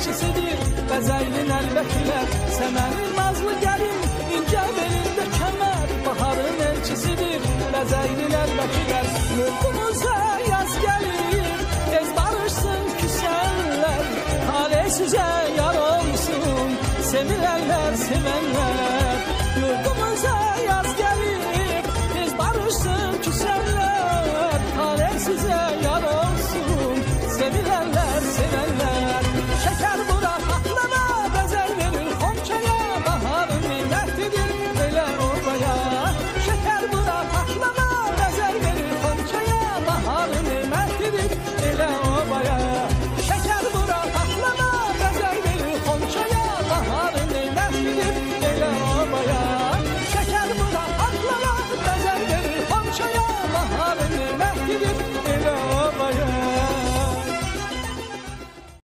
elçisidir. Bezeylin elbetüler Semenin nazlı gelin ince belinde kemer Baharın elçisidir. Bezeylin elbetüler Yurdumuza yaz gelir Tez barışsın küsenler Hale size yar olsun Sevilenler sevenler sevilenler, sevenler. Şeker bu rahatlama bezer verir komşaya Baharın dertidir öyle olmaya. Şeker bu rahatlama bezer verir komşaya Baharın dertidir öyle olmaya. Şeker bu rahatlama bezer verir komşaya Baharın dertidir öyle olmaya. Şeker bu rahatlama bezer verir komşaya Baharın dertidir